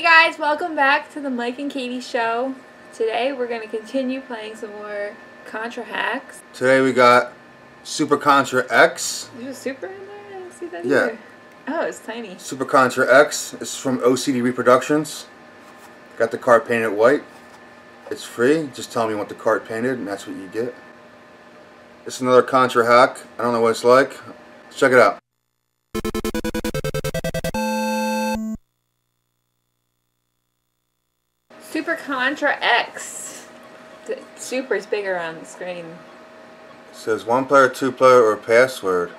Hey guys, welcome back to the Mike and Katie show. Today we're going to continue playing some more Contra hacks. Today we got Super Contra X. There's a super in there? I didn't see that Yeah. either. Oh, it's tiny. Super Contra X is from OCD Reproductions. Got the card painted white. It's free. Just tell me you want the card painted and that's what you get. It's another Contra hack. I don't know what it's like. Let's check it out. Super Contra X. The super is bigger on the screen. It says one player, two player, or password.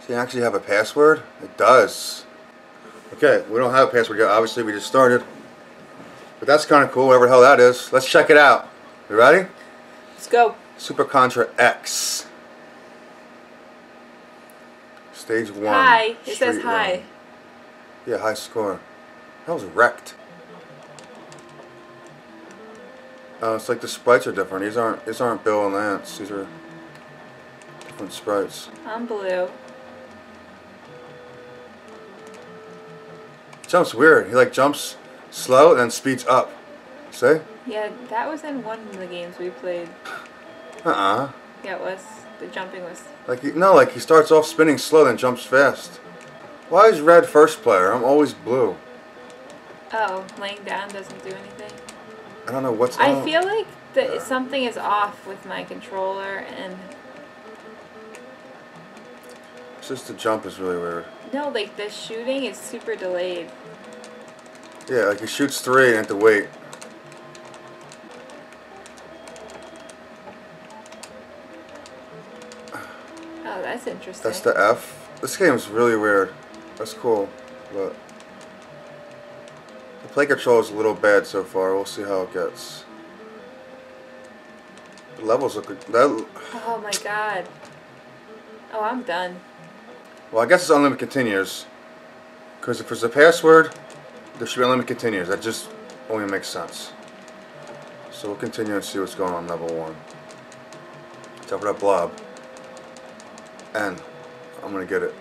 Does it actually have a password? It does. Okay, we don't have a password yet. Obviously, we just started. But that's kind of cool, whatever the hell that is. Let's check it out. You ready? Let's go. Super Contra X. Stage one. Hi. It says hi. run. Yeah, high score. That was wrecked. Oh, it's like the sprites are different. These aren't these aren't Bill and Lance. These are different sprites. I'm blue. Jumps weird. He like jumps slow and then speeds up. See? Yeah, that was in one of the games we played. Uh-uh. Yeah, it was. The jumping was. Like he, no, like he starts off spinning slow then jumps fast. Why is red first player? I'm always blue. Oh, laying down doesn't do anything. I don't know what's I on. feel like that something is off with my controller, and It's just the jump is really weird. no, like the shooting is super delayed. Yeah, like he shoots three and have to wait. Oh, that's interesting. That's the F. This game's really weird. That's cool, but play control is a little bad so far. We'll see how it gets. The levels look that. Oh my god. Oh, I'm done. Well, I guess it's unlimited continues. Because if it's a password, there should be unlimited continues. That just only makes sense. So we'll continue and see what's going on level one. Top it up blob. I'm gonna get it.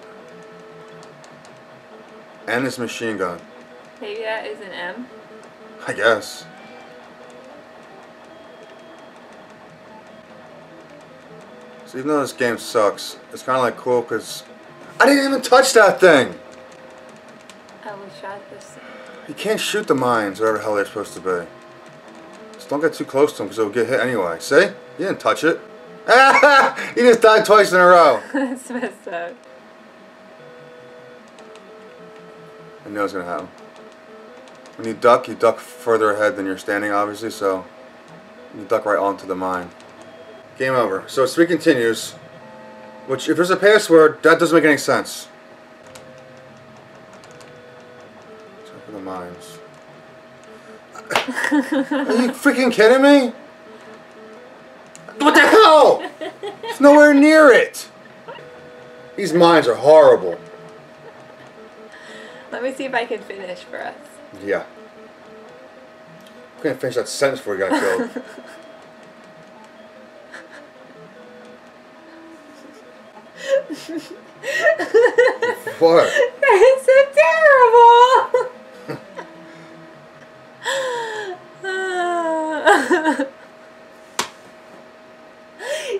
And this machine gun. Maybe that is an M. I guess. So even though this game sucks, it's kind of like cool because I didn't even touch that thing. I we shot this. You can't shoot the mines, whatever the hell they're supposed to be. Just don't get too close to them because they'll get hit anyway. See? You didn't touch it. he just died twice in a row. that's messed up. I know it's going to happen. When you duck, you duck further ahead than you're standing, obviously, so you duck right onto the mine. Game over. So three continues, which if there's a password, that doesn't make any sense. Check for the mines. Are you freaking kidding me? What the hell? It's nowhere near it. These mines are horrible. Let me see if I can finish for us. Yeah. I couldn't finish that sentence before he got killed. what? That's so terrible!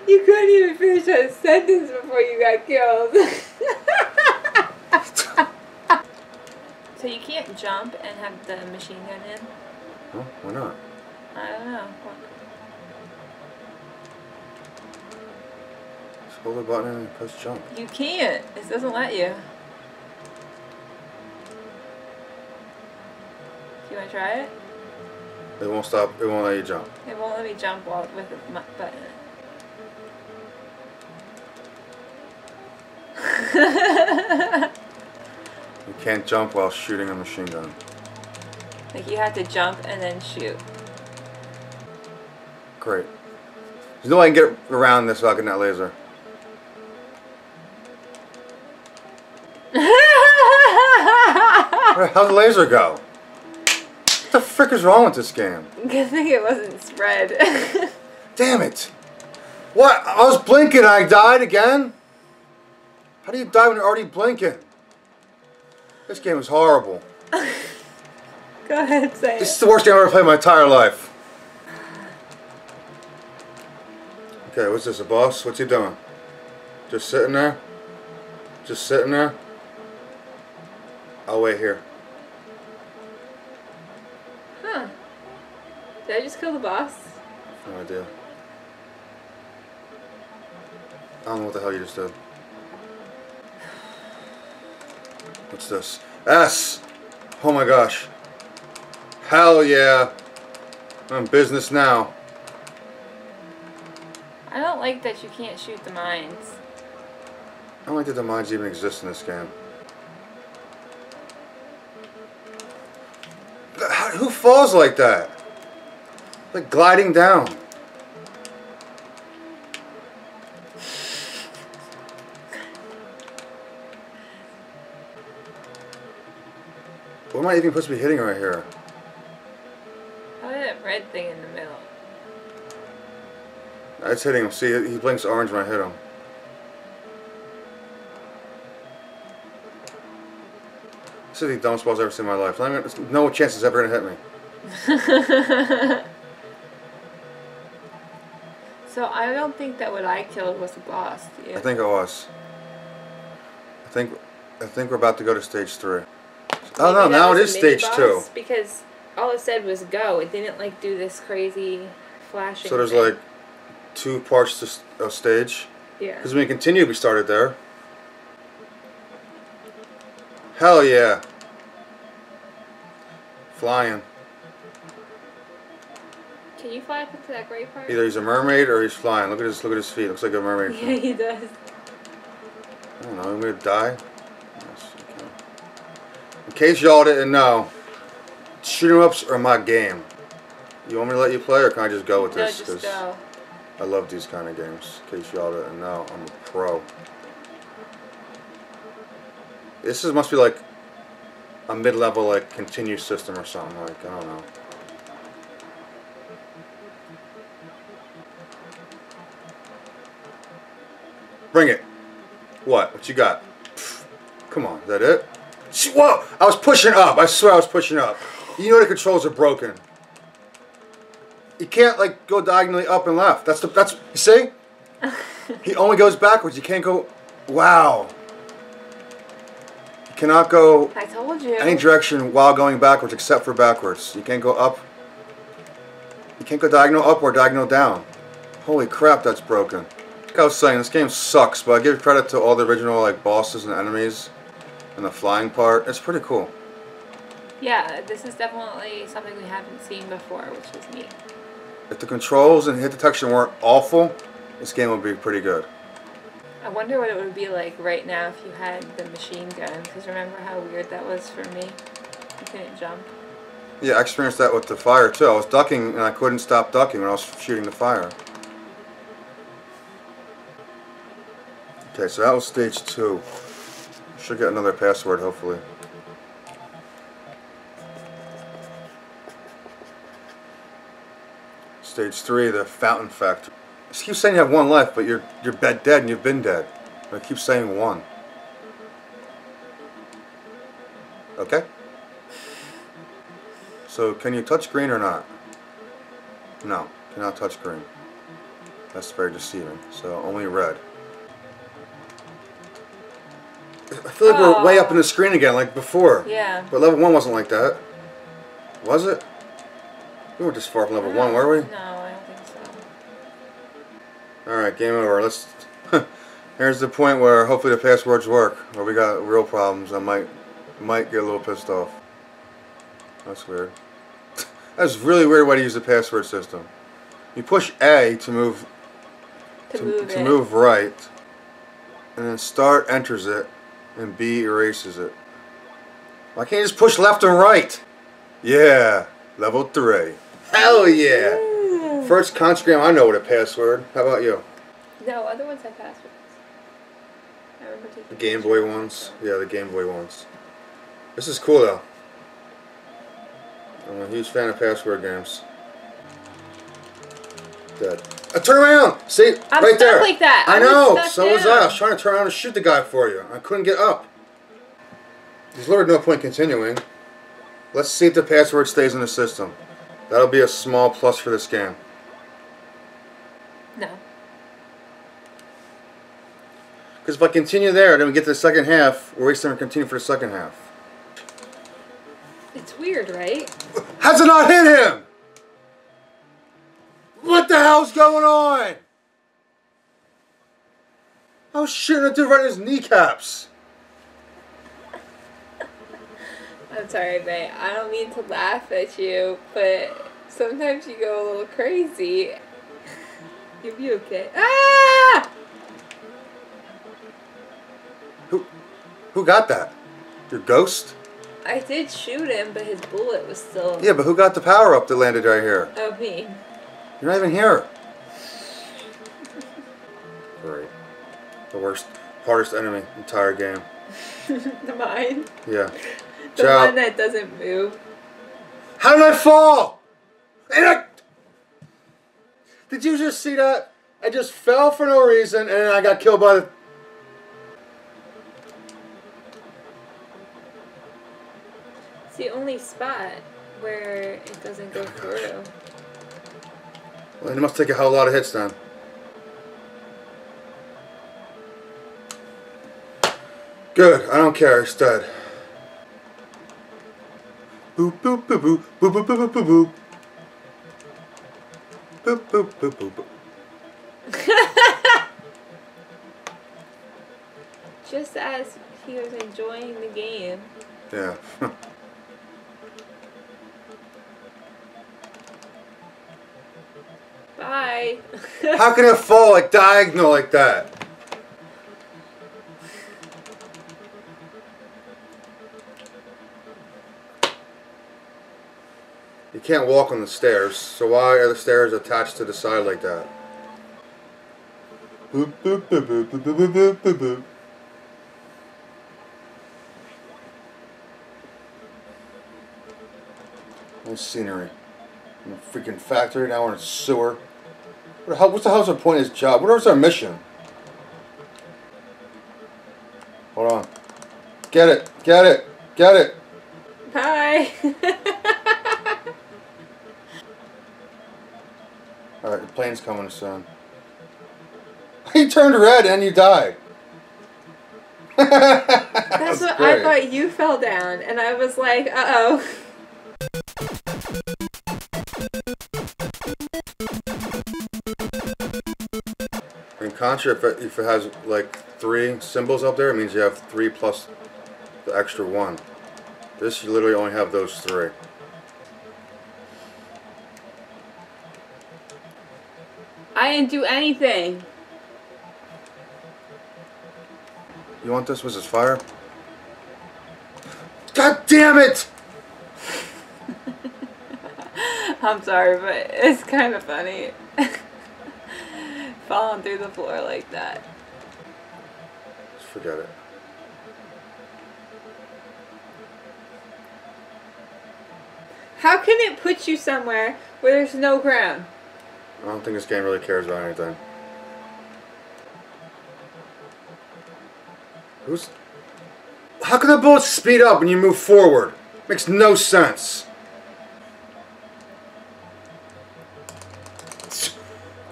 you couldn't even finish that sentence before you got killed. so you can't jump and have the machine gun in? Huh? Why not? I don't know. Just hold the button and press jump. You can't. It doesn't let you. Do you want to try it? It won't stop. It won't let you jump. It won't let me jump while with the button. You can't jump while shooting a machine gun. like you have to jump and then shoot. Great. There's no way I can get around this without getting that laser. Where the hell did the laser go? What the frick is wrong with this game? Good thing it wasn't spread. Damn it! What? I was blinking and I died again? How do you die when you're already blinking? This game is horrible. Go ahead, say This is the worst game I've ever played in my entire life. Okay, what's this, a boss? What's he doing? Just sitting there? Just sitting there? I'll wait here. Huh. Did I just kill the boss? No idea. I don't know what the hell you just did. What's this? S! Oh my gosh. Hell yeah. I'm in business now. I don't like that you can't shoot the mines. I don't like that the mines even exist in this game. How- Who falls like that? Like gliding down. What am I even supposed to be hitting right here? How did that red thing in the middle? It's hitting him. See, he blinks orange when I hit him. This is the dumbest balls I've ever seen in my life. Even- no chance it's ever going to hit me. so I don't think that what I killed was the boss. Do? I think it was. I think I think we're about to go to stage three. Oh no, now it is stage two. Because all it said was go. It didn't like do this crazy flashing. So there's thing. like two parts to a stage. yeah. Because when we continue, we started there. Hell yeah. Flying. Can you fly up into that gray part? Either he's a mermaid or he's flying. Look at his look at his feet. Looks like a mermaid. Yeah, he does. I don't know. I'm gonna die. Yes, okay. In case y'all didn't know, shoot 'em ups are my game. You want me to let you play, or can I just go with No, this? just go. I love these kind of games. In case y'all didn't know, I'm a pro. This is must be like a mid-level like continue system or something like I don't know. Bring it. What? What you got? Pfft. Come on, is that it? Whoa! I was pushing up. I swear I was pushing up. You know the controls are broken. You can't like go diagonally up and left. That's the that's you see? he only goes backwards. You can't go wow. You cannot go I told you. any direction while going backwards except for backwards. You can't go up. You can't go diagonal up or diagonal down. Holy crap, that's broken. Like I was saying, this game sucks, but I give credit to all the original like bosses and enemies and the flying part. It's pretty cool. Yeah, this is definitely something we haven't seen before, which is neat. If the controls and hit detection weren't awful, this game would be pretty good. I wonder what it would be like right now if you had the machine gun. Because remember how weird that was for me? You couldn't jump. Yeah, I experienced that with the fire too. I was ducking and I couldn't stop ducking when I was shooting the fire. Okay, so that was stage two. Should get another password, hopefully. Stage three, the fountain factory. I keep saying you have one life, but you're you're bed dead and you've been dead. I keep saying one. Okay. So can you touch green or not? No, cannot touch green. That's very deceiving. So only red. I feel like we're way oh. up in the screen again, like before. Yeah. But level one wasn't like that. Was it? We weren't this far from level one, were we? No, I don't think so. Alright, game over. Let's. Here's the point where hopefully the passwords work. Where we got real problems. I might might get a little pissed off. That's weird. That's really weird way to use the password system. You push A to move To, to, move to move right, and then start enters it, and B erases it. Why can't you just push left and right? Yeah, level three. Hell yeah! Ooh. First console game I know with a password. How about you? No, other ones have passwords. I remember taking The Game Boy ones. Yeah, the Game Boy ones. This is cool though. I'm a huge fan of password games. Dead. Uh, turn around! See? I'm right stuck there. like that. I I know. So was I. I was trying to turn around and shoot the guy for you. I couldn't get up. There's literally no point continuing. Let's see if the password stays in the system. That'll be a small plus for this game. No. Because if I continue there, then we get to the second half, we're wasting our continue for the second half. It's weird, right? How's it not hit him? What the hell's going on? I was shooting a dude right in his kneecaps. I'm sorry, babe. I don't mean to laugh at you, but sometimes you go a little crazy. You'll be okay. Ah! Who, who got that? Your ghost? I did shoot him, but his bullet was still. Yeah, but who got the power up that landed right here? Oh, me. You're not even here. Great. The worst, hardest enemy entire game. the mine. Yeah. The Ciao. one that doesn't move. How did I fall? And I... Did you just see that? I just fell for no reason and then I got killed by the... It's the only spot where it doesn't go oh through. Well, he must take a whole lot of hits then. Good. I don't care. It's dead. Boop boop boop boop boop boop boop boop boop boop. Boop boop boop boop boop. Just as he was enjoying the game. Yeah. Bye. How can it fall like diagonal like that? You can't walk on the stairs, so why are the stairs attached to the side like that? Boop, boop, boop, boop, boop, boop, boop, boop, boop. Nice scenery. A freaking factory, now we're in a sewer. What the hell, what's the hell's the point of his job? What is our mission? Hold on. Get it, get it, get it. Hi. Alright, the plane's coming soon. He turned red and you died. That's what I thought you fell down, and I was like, uh oh. Contra, if it, if it has like three symbols up there, it means you have three plus the extra one. This, you literally only have those three. I didn't do anything. You want this? Was this fire? God damn it! I'm sorry, but it's kind of funny. Falling through the floor like that. Just forget it. How can it put you somewhere where there's no ground? I don't think this game really cares about anything. Who's... How can the bullets speed up when you move forward? Makes no sense.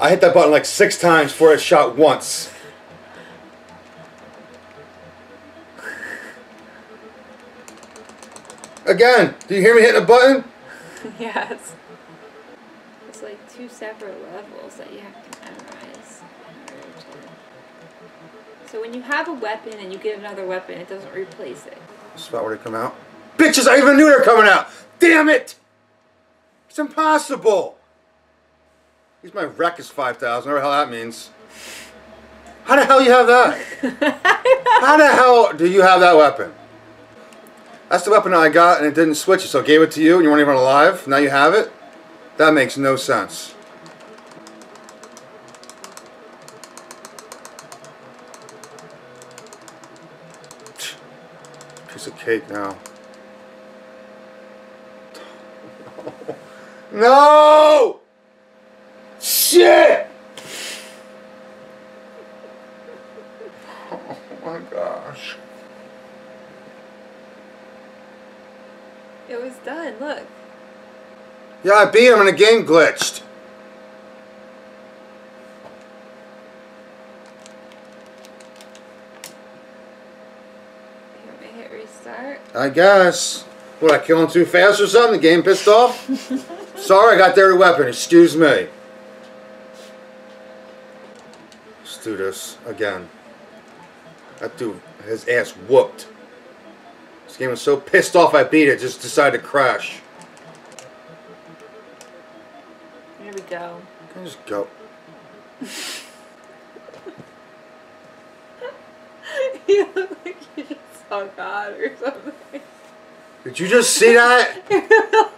I hit that button like six times before it shot once. Again, do you hear me hitting a button? yes. It's like two separate levels that you have to memorize. in order to- So when you have a weapon and you get another weapon, it doesn't replace it. This about where they come out. Bitches, I even knew they were coming out. Damn it! It's impossible. He's my wreck is 5,000, whatever the hell that means. How the hell you have that? How the hell do you have that weapon? That's the weapon I got and it didn't switch it, so I gave it to you and you weren't even alive. Now you have it? That makes no sense. Piece of cake now. No! Shit! Oh my gosh. It was done. Look. Yeah, I beat him and the game glitched. You want me to hit restart? I guess. What, I kill him too fast or something? The game pissed off? Sorry, I got dirty weapon. Excuse me. Let's do this again. That dude, his ass whooped. This game was so pissed off I beat it, just decided to crash. Here we go. Can I just go? you look like you just saw God or something. Did you just see that?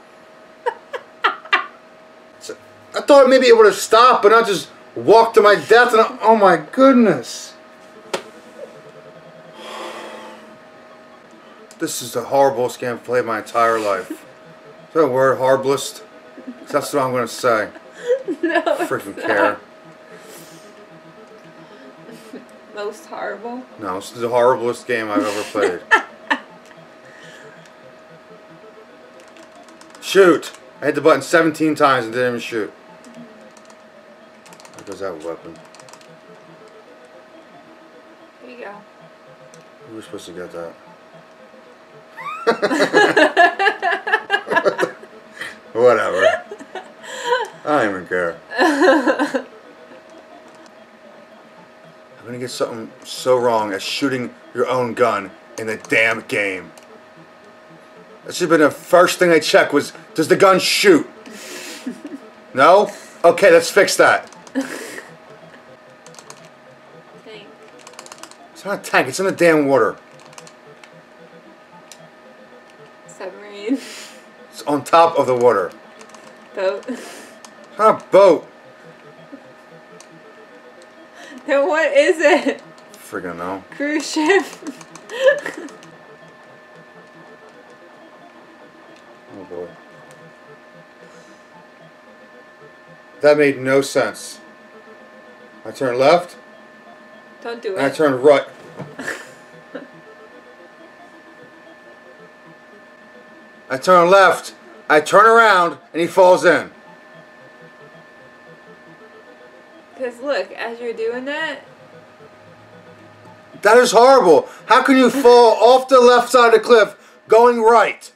I thought maybe it would have stopped, but not just walk to my death. And I, oh my goodness! This is the horriblest game I've played my entire life. Is that a word, horriblest? That's what I'm gonna say. no. Freaking care. Most horrible. No, this is the horriblest game I've ever played. shoot! I hit the button 17 times and didn't even shoot. There goes that weapon. Here you go. Who was supposed to get that? Whatever. I don't even care. I'm gonna get something so wrong as shooting your own gun in the damn game. That should have been the first thing I checked was, does the gun shoot? No? Okay, let's fix that. Tank. It's not a tank, it's in the damn water. Submarine. It's on top of the water. Boat. A boat. then what is it? Friggin' no. Cruise ship. Oh boy. That made no sense. I turn left, Don't do and I turn right. I turn left, I turn around, and he falls in. Because look, as you're doing that, That is horrible. How can you fall off the left side of the cliff going right?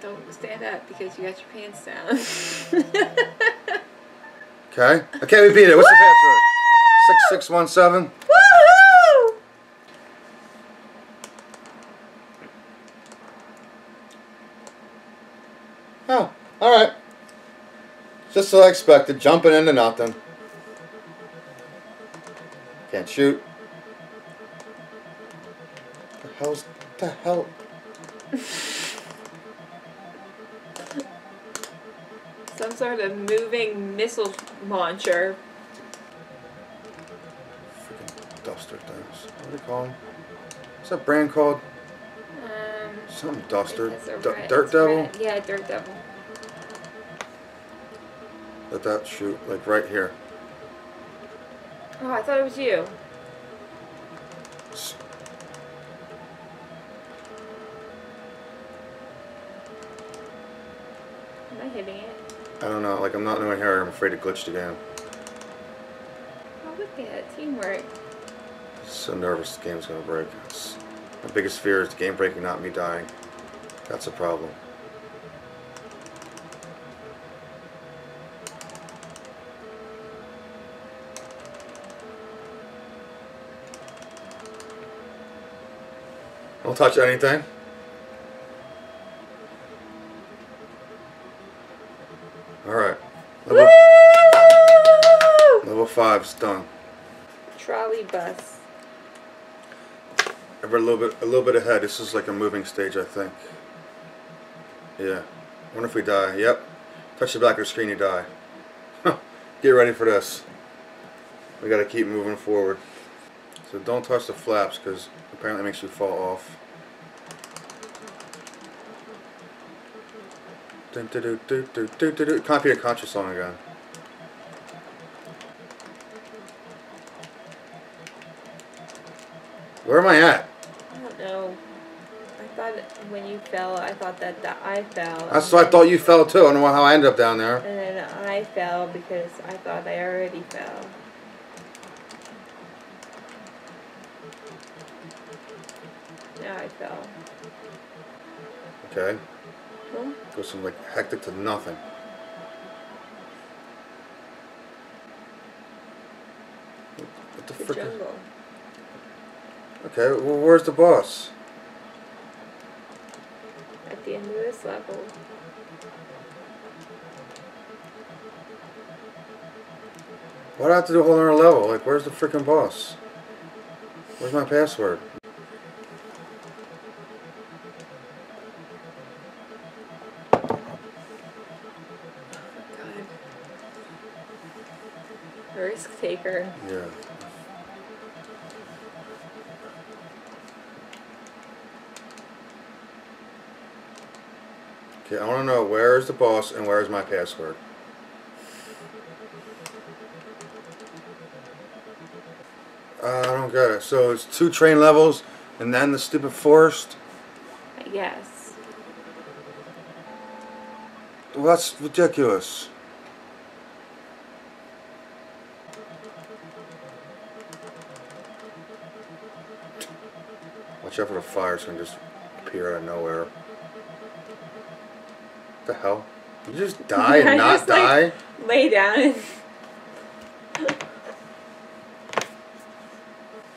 don't- stand up because you got your pants down. Okay. Okay, we beat it. What's the password? 6617. Woohoo! Oh, alright. Just as I expected, jumping into nothing. Can't shoot. The hell's the hell? Some sort of moving missile launcher. Freaking duster things. What do they call them? What's that brand called? Um, Something duster. it's a D- red- Dirt Devil? red. Yeah, Dirt Devil. Let that shoot, like right here. Oh, I thought it was you. Am I hitting it? I don't know, like I'm not knowing here, I'm afraid it glitched again. Oh, look at it. Teamwork. So nervous the game's gonna break. It's, my biggest fear is the game breaking, not me dying. That's a problem. Don't touch anything. Alright. Level, level 5's done. Trolley bus. We're a little bit a little bit ahead. This is like a moving stage, I think. Yeah. Wonder if we die. Yep. Touch the back of the screen, you die. Get ready for this. We gotta keep moving forward. So don't touch the flaps because apparently it makes you fall off. Copy a Contra song again. Where am I at? I don't know. I thought when you fell, I thought that, that I fell. That's why I thought you fell too. I don't know how I ended up down there. And then I fell because I thought I already fell. I. Okay. Well, Goes from like hectic to nothing. What the the frick? jungle. Okay, well, where's the boss? At the end of this level. Why do I have to do a whole other level? Like, where's the freaking boss? Where's my password? Risk taker. Yeah. Okay, I want to know where is the boss and where is my password. Uh, I don't get it. So it's two train levels and then the stupid forest? I guess. Well, that's ridiculous. Out for the fire, it's gonna just appear out of nowhere. What the hell? You just die and not just, like- die? Lay down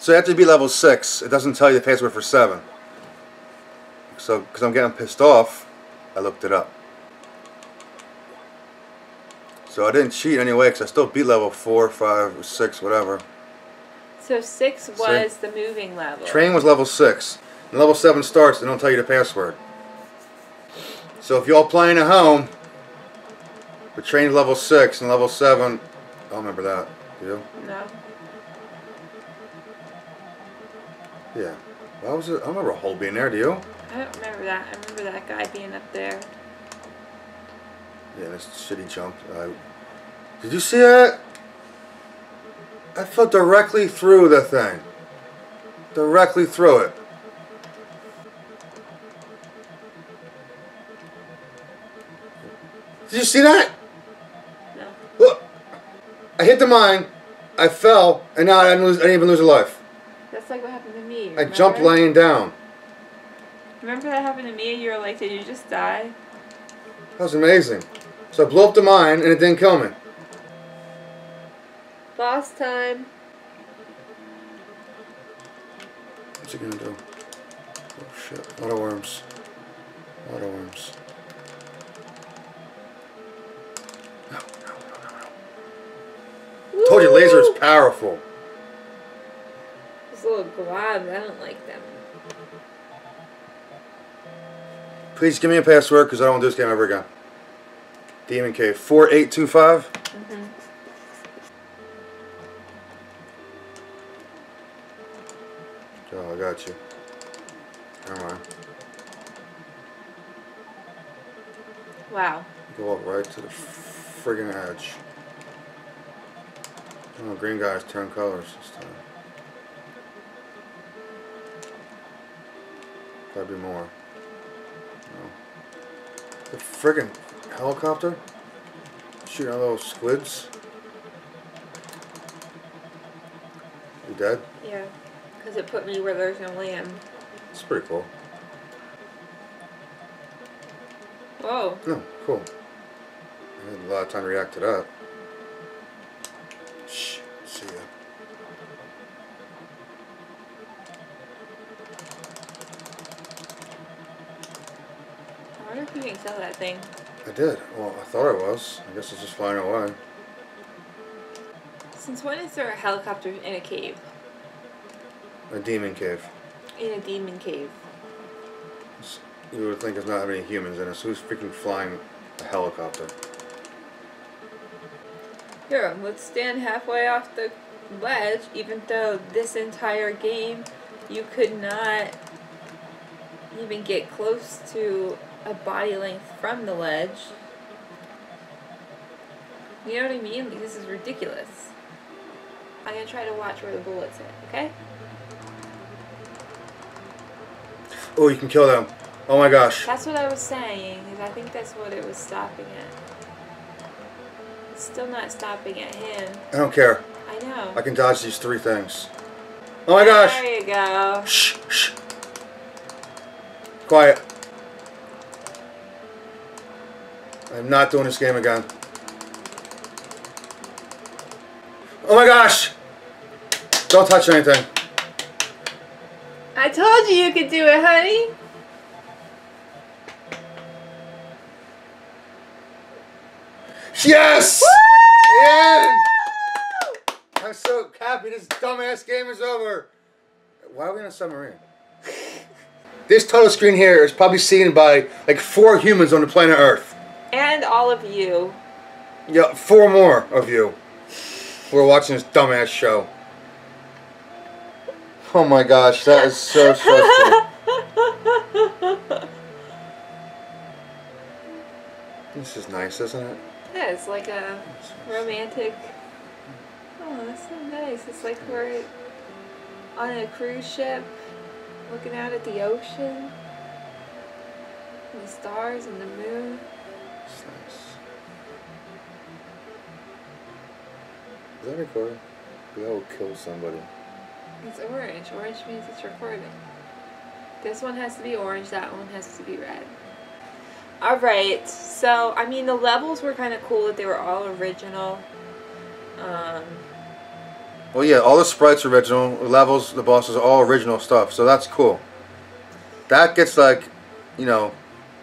So after you beat level 6, it doesn't tell you the password for 7. So, because I'm getting pissed off, I looked it up. So I didn't cheat anyway, because I still beat level 4, 5, 6, whatever. So six was the moving level. Train was level 6. And level 7 starts, they don't tell you the password. So if y'all playing at home, the train's level 6 and level 7, I don't remember that. Do you? No. Yeah. Why was it? I don't remember a hole being there, do you? I don't remember that. I remember that guy being up there. Yeah, this shitty jump. Uh, did you see that? I fell directly through the thing. Directly through it. Did you see that? No. Look, I hit the mine, I fell, and now I didn't, lose, I didn't even lose a life. That's like what happened to me. I jumped laying down. Remember that happened to me? You were like, did you just die? That was amazing. So I blew up the mine, and it didn't kill me. Boss time. What's he gonna do? Oh shit. A lot of worms. A lot of worms. No, no, no, no, no. Told you laser is powerful. Those little globs, I don't like them. Please give me a password because I don't want to do this game ever again. Demon Cave 4825. Mm-hmm. Oh, I got you. Never mind. Wow. Go up right to the friggin' edge. Oh, green guys turn colors this time. Gotta be more. No. The friggin' helicopter? Shooting those squids? You dead? Yeah. Because it put me where there's no land. It's pretty cool. Whoa. No, cool. I had a lot of time to react to that. Shh, see ya. I wonder if you can sell that thing. I did. Well, I thought I was. I guess it's just flying away. Since when is there a helicopter in a cave? A demon cave. In a demon cave? It's- You would think there's not any humans in it, so who's freaking flying a helicopter? Here, let's stand halfway off the ledge, even though this entire game you could not even get close to a body length from the ledge. You know what I mean? Like, this is ridiculous. I'm gonna try to watch where the bullets hit, okay? Oh, you can kill them. Oh my gosh. That's what I was saying, is I think that's what it was stopping at. It's still not stopping at him. I don't care. I know. I can dodge these three things. Oh my gosh. There you go. Shh, shh. Quiet. I'm not doing this game again. Oh my gosh! Don't touch anything. I told you you could do it, honey. Yes! In! I'm so happy this dumbass game is over. Why are we in a submarine? this total screen here is probably seen by like four humans on the planet Earth. And all of you. Yeah, four more of you We're watching this dumbass show. Oh my gosh, that is so stressful. this is nice, isn't it? Yeah, it's like a romantic. Oh, that's so nice. It's like we're on a cruise ship, looking out at the ocean, and the stars and the moon. It's nice. Is that recording? That will kill somebody. It's orange. Orange means it's recording. This one has to be orange. That one has to be red. All right. So, I mean, the levels were kind of cool that they were all original. Um, Well, yeah, all the sprites are original, the levels, the bosses are all original stuff, so that's cool. That gets like, you know,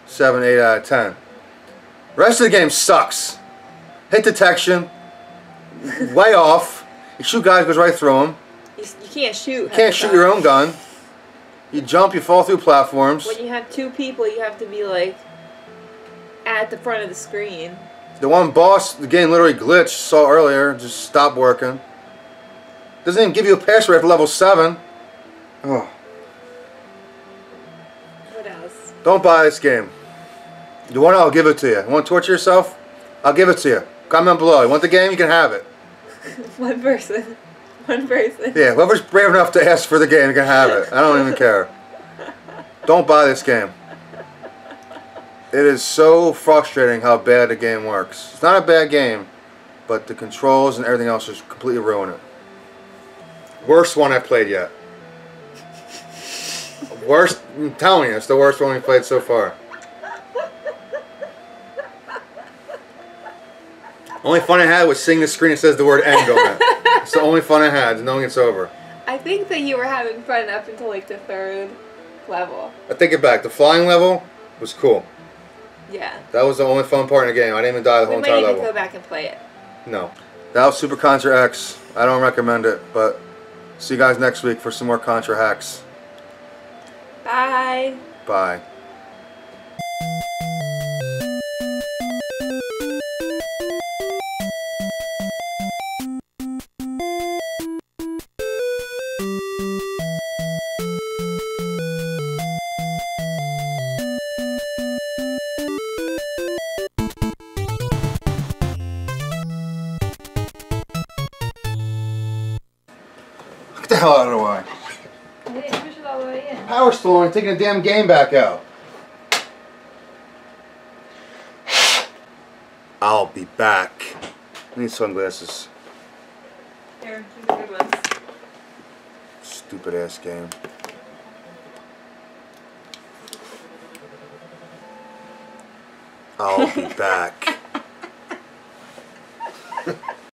7, 8 out of 10. rest of the game sucks. Hit detection, way off. You shoot guys, goes right through them. You, you can't shoot. You can't shoot your own gun. You jump, you fall through platforms. When you have two people, you have to be like at the front of the screen. The one boss, the game literally glitched, saw earlier, just stopped working. Doesn't even give you a password at level 7. Oh. What else? Don't buy this game. You want it, I'll give it to you. You want to torture yourself? I'll give it to you. Comment below. You want the game? You can have it. One person. One person. Yeah, whoever's brave enough to ask for the game can have it. I don't even care. Don't buy this game. It is so frustrating how bad the game works. It's not a bad game, but the controls and everything else just completely ruin it. Worst one I've played yet. Worst, I'm telling you, it's the worst one we've played so far. Only fun I had was seeing the screen that says the word end on it. It's the only fun I had, knowing it's over. I think that you were having fun up until like the third level. I take it back. The flying level was cool. Yeah. That was the only fun part in the game. I didn't even die the whole We whole might entire even level. go back and play it. No. That was Super Contra X. I don't recommend it, but see you guys next week for some more Contra hacks. Bye. Bye. Power still on, taking a damn game back out. I'll be back. I need sunglasses. Here, these are good ones. Stupid ass game. I'll be back.